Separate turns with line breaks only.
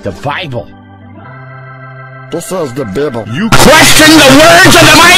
The Bible.
This is the Bible.
You question the words of the mighty